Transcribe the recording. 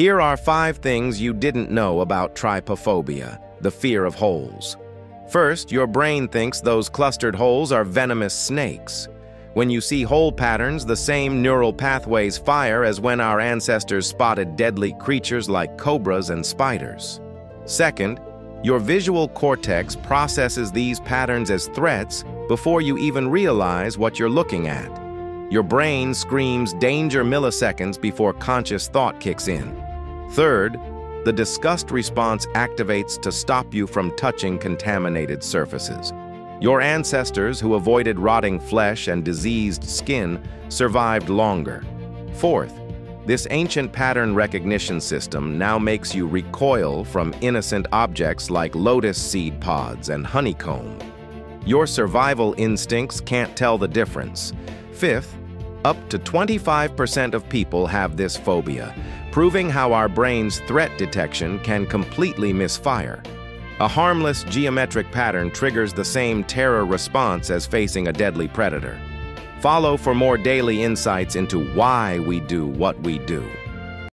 Here are five things you didn't know about trypophobia, the fear of holes. First, your brain thinks those clustered holes are venomous snakes. When you see hole patterns, the same neural pathways fire as when our ancestors spotted deadly creatures like cobras and spiders. Second, your visual cortex processes these patterns as threats before you even realize what you're looking at. Your brain screams danger milliseconds before conscious thought kicks in. Third, the disgust response activates to stop you from touching contaminated surfaces. Your ancestors who avoided rotting flesh and diseased skin survived longer. Fourth, this ancient pattern recognition system now makes you recoil from innocent objects like lotus seed pods and honeycomb. Your survival instincts can't tell the difference. Fifth, up to 25% of people have this phobia, proving how our brain's threat detection can completely misfire. A harmless geometric pattern triggers the same terror response as facing a deadly predator. Follow for more daily insights into why we do what we do.